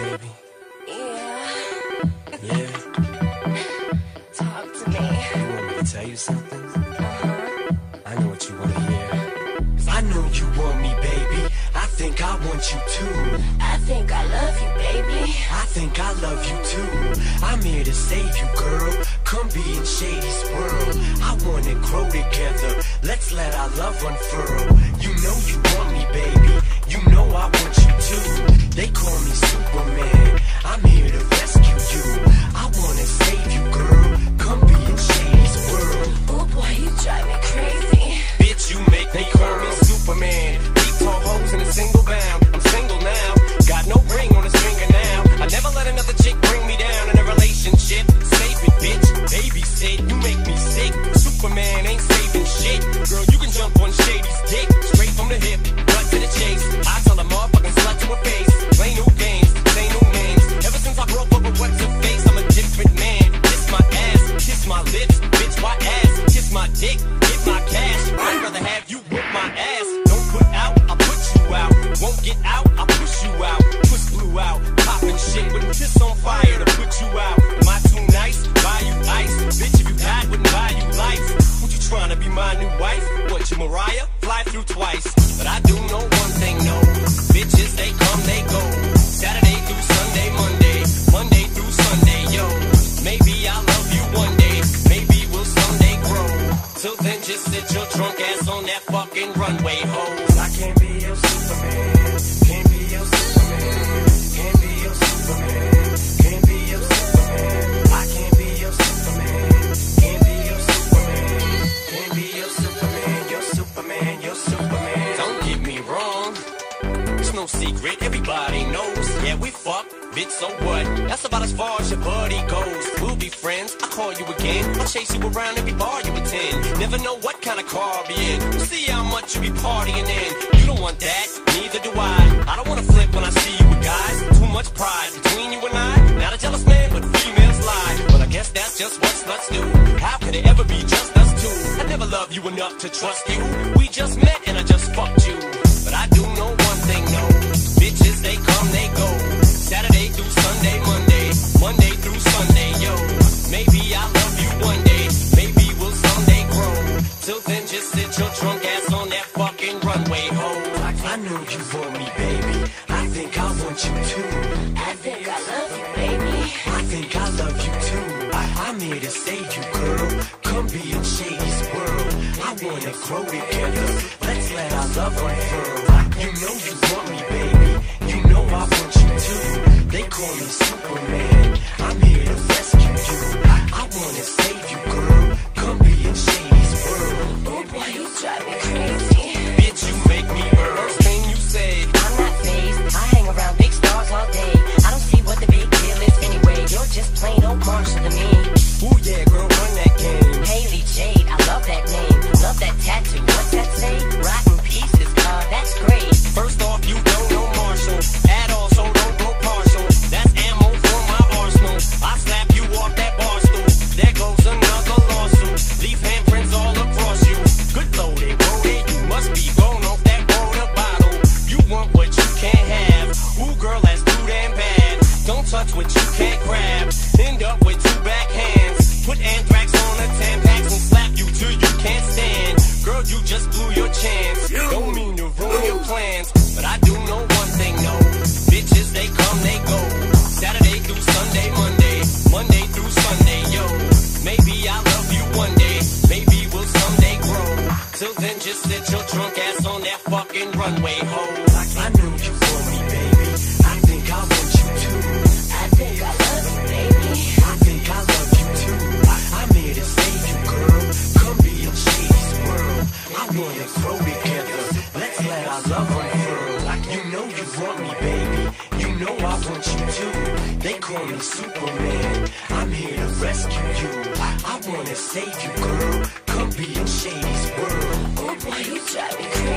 baby? Yeah, Yeah? talk to me. You want me to tell you something? Uh-huh. I know what you want to hear. I know you want me, baby. I think I want you too. I think I love you, baby. I think I love you too. I'm here to save you, girl. Come be in Shady's world. I wanna grow together. Let's let our love unfurl. You know you want me, baby. You know I want you too. They call me Superman. Mariah? Fly through twice. But I do know one thing, no. Bitches, they come, they go. Saturday through Sunday, Monday. Monday through Sunday, yo. Maybe I'll love you one day. Maybe we'll someday grow. Till then, just sit your drunk ass on that fucking runway, ho. Yeah, we fuck, bitch, so what? That's about as far as your buddy goes. We'll be friends, I'll call you again. I'll chase you around every bar you attend. Never know what kind of car I'll be in. See how much you be partying in. You don't want that, neither do I. I don't wanna flip when I see you with guys. Too much pride between you and I. Not a jealous man, but females lie. But I guess that's just what sluts do. How could it ever be just us two? I never loved you enough to trust you. We just met and I just fucked you. I think I love you, baby. I think I love you too. I, I'm here to save you, girl. Come be in Shady's world. I wanna grow together. Let's let our love unfurl. You know you want me, baby. You know I want you too. They call me Superman. Grab. End up with two backhands. Put anthrax on a Tampax and slap you till you can't stand. Girl, you just blew your chance. Don't mean to ruin your plans, but I do know one thing, no. Bitches, they come, they go. Saturday through Sunday, Monday. Monday through Sunday, yo. Maybe I'll love you one day. Maybe we'll someday grow. Till then, just sit your drunk ass on that fucking runway, ho. Wanna grow together. Let's let our love unfurl. You know you want me, baby. You know I want you too. They call me Superman. I'm here to rescue you. I wanna save you, girl. Come be in Shady's world. Oh boy, you drive me crazy.